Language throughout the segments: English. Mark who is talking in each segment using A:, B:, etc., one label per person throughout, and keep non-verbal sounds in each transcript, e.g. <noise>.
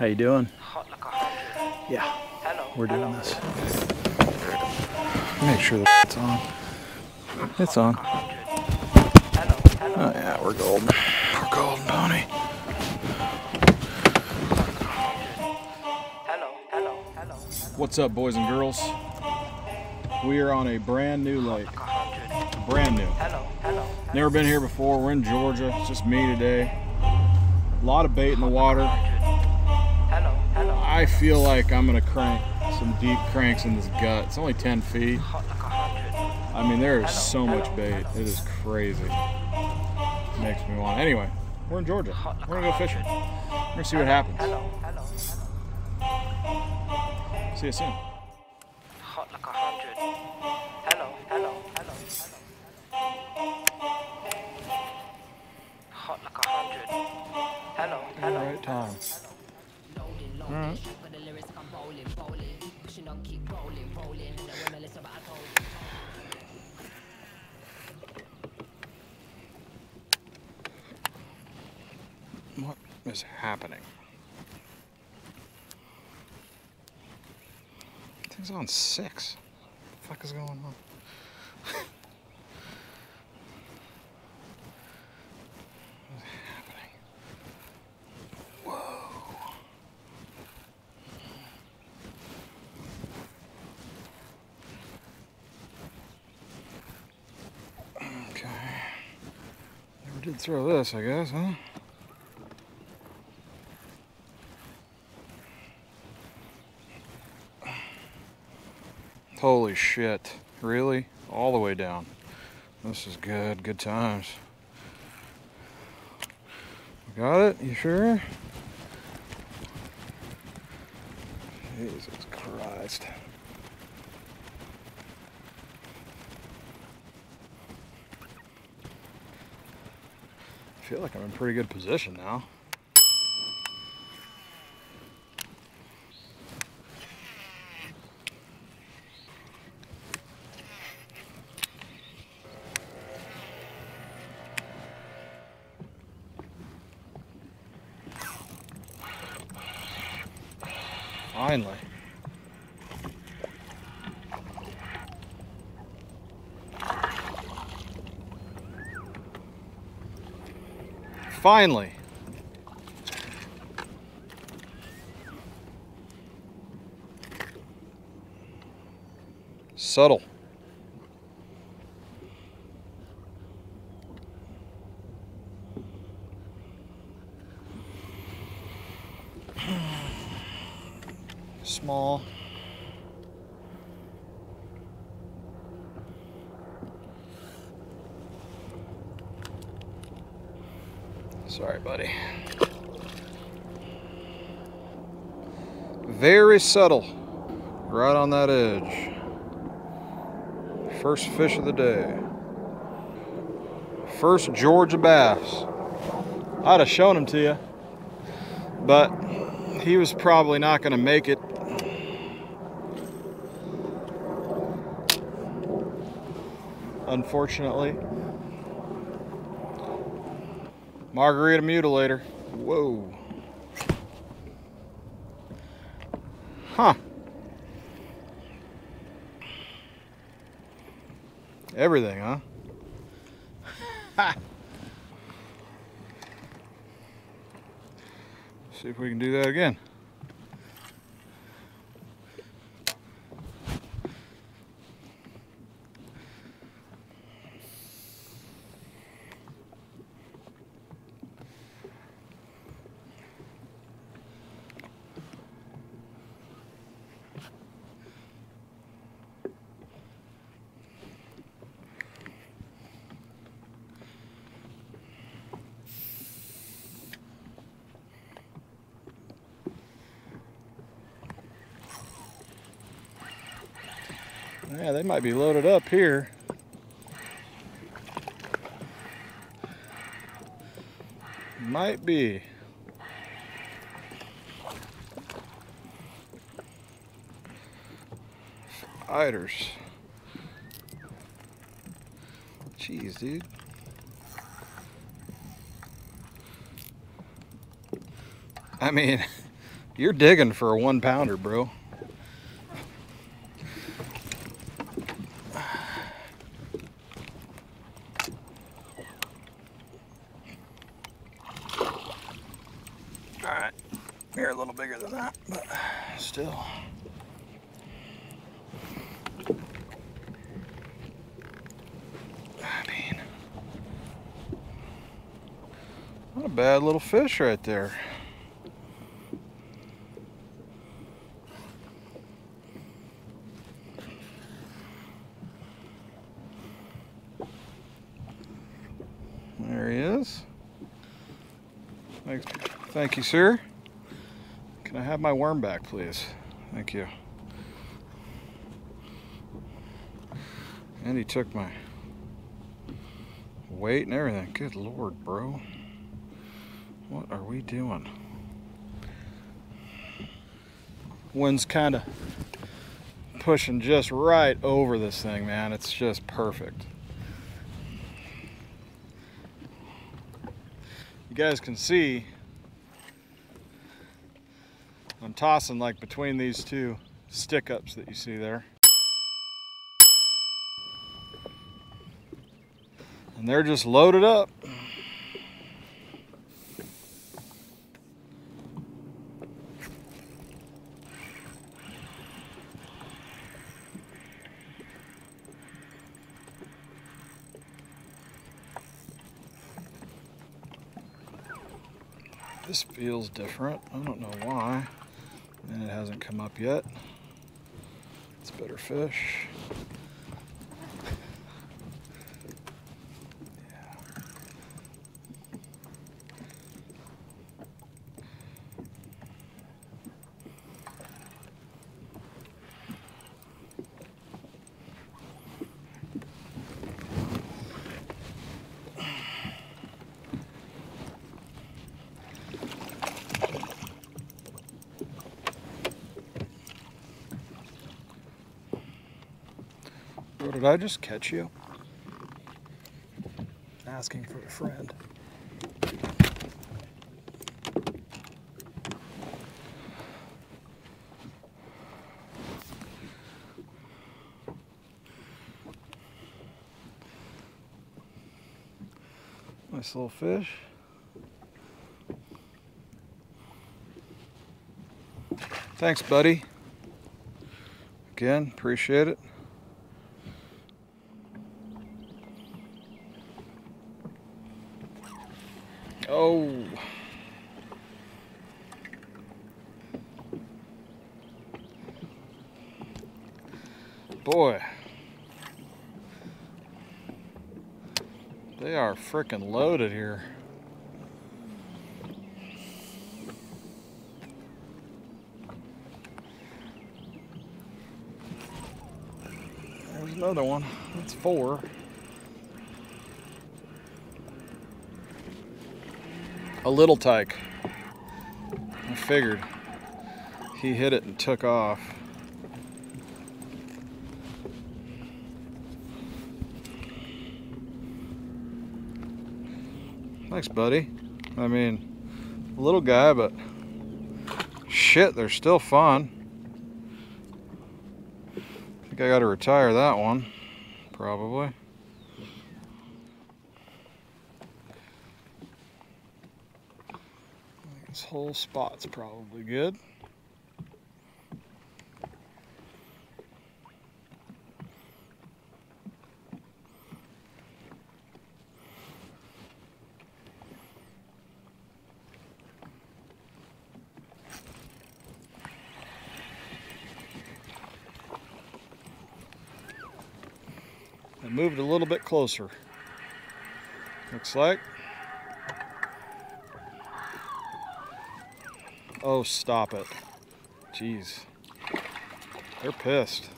A: How you doing?
B: Hot like a hundred.
A: Yeah,
B: Hello.
A: we're doing
B: hello,
A: this. Make sure that it's on. It's on.
B: Hundred. Hello. Hello.
A: Oh yeah, we're golden. We're golden, Tony.
B: Hello. Hello. Hello.
A: What's up, boys and girls? We are on a brand new lake.
B: Like a hundred.
A: Brand new.
B: Hello. Hello.
A: Never been here before. We're in Georgia. It's just me today. A lot of bait in the water. I feel like I'm gonna crank some deep cranks in this gut. It's only 10 feet. I mean, there is so much bait. It is crazy. Makes me want. Anyway, we're in Georgia. We're gonna go fishing. We're gonna see what happens. See you soon.
B: Hot like a hundred. Hello. Hello. Hello. Hello. Hot like a hundred. Hello. Hello.
A: right time.
C: Loading, loading,
A: Alright.
C: for the lyrics, I'm bowling, bowling. Pushing on, keep rolling, rolling. And the women listen, but I told you.
A: What is happening? Thing's on six. What the fuck is going on? Throw this, I guess, huh? Holy shit. Really? All the way down. This is good. Good times. Got it? You sure? Jesus Christ. Feel like I'm in pretty good position now. Finally. Finally. Subtle. Small. Sorry, buddy. Very subtle. Right on that edge. First fish of the day. First Georgia bass. I'd have shown him to you, but he was probably not going to make it. Unfortunately. Margarita mutilator. Whoa. Huh. Everything, huh? <laughs> See if we can do that again. Yeah, they might be loaded up here. Might be. Spiders. Jeez, dude. I mean, <laughs> You're digging for a one pounder, bro. All right, you're a little bigger than that, but still. I mean, not a bad little fish right there. There he is. Thanks. Thank you, sir. Can I have my worm back, please? Thank you. And he took my weight and everything. Good lord, bro. What are we doing? Wind's kind of pushing just right over this thing, man. It's just perfect. You guys can see I'm tossing like between these two stick ups that you see there. And they're just loaded up. This feels different. I don't know why. And it hasn't come up yet. It's better fish. Did I just catch you? Asking for a friend. Nice little fish. Thanks, buddy. Again, appreciate it. Oh. Boy. They are freaking loaded here. There's another one. That's four. A little tyke. I figured. He hit it and took off. Thanks, buddy. I mean, a little guy, but shit, they're still fun. I think I got to retire that one, probably. This whole spot's probably good. I moved a little bit closer. Looks like. Oh, stop it. Jeez. They're pissed.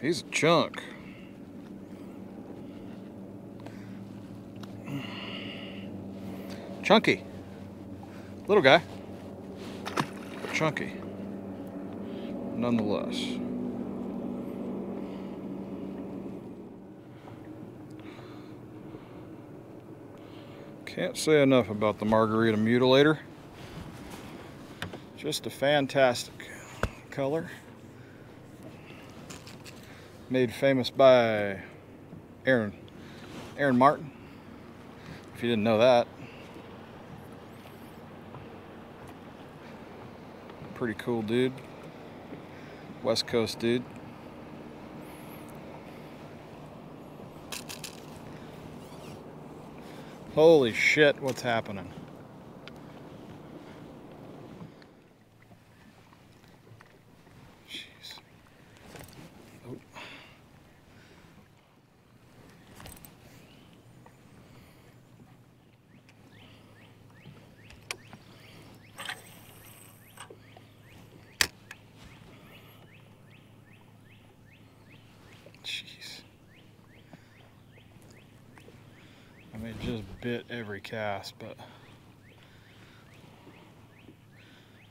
A: He's a chunk. Chunky. Little guy. But chunky. Nonetheless. Can't say enough about the Margarita Mutilator. Just a fantastic color. Made famous by Aaron, Aaron Martens, if you didn't know that. Pretty cool dude. West Coast dude. Holy shit, what's happening? Jeez. Oh. Jeez. I mean, just bit every cast, but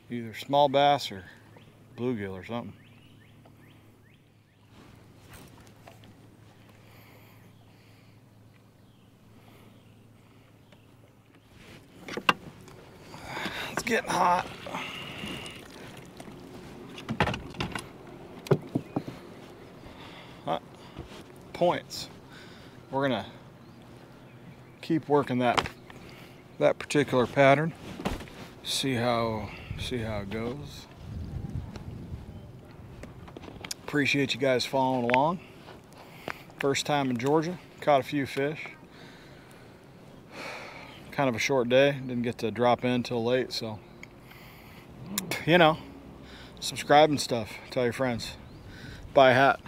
A: either small bass or bluegill or something. It's getting hot. Points. We're gonna keep working that that particular pattern. See how see how it goes. Appreciate you guys following along. First time in Georgia, caught a few fish. Kind of a short day, didn't get to drop in till late, so you know, subscribe and stuff. Tell your friends. Buy a hat.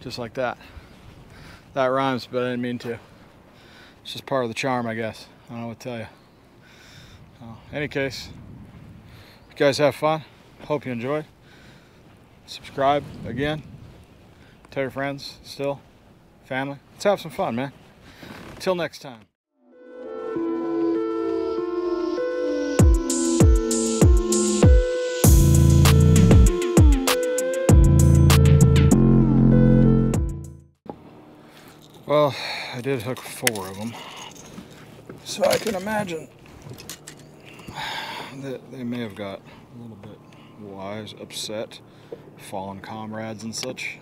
A: Just like that. That rhymes, but I didn't mean to. It's just part of the charm, I guess. I don't know what to tell you. Any case, you guys have fun. Hope you enjoyed. Subscribe again. Tell your friends, still, family. Let's have some fun, man. Until next time. Did hook four of them. So I can imagine that they may have got a little bit wise, upset, fallen comrades and such.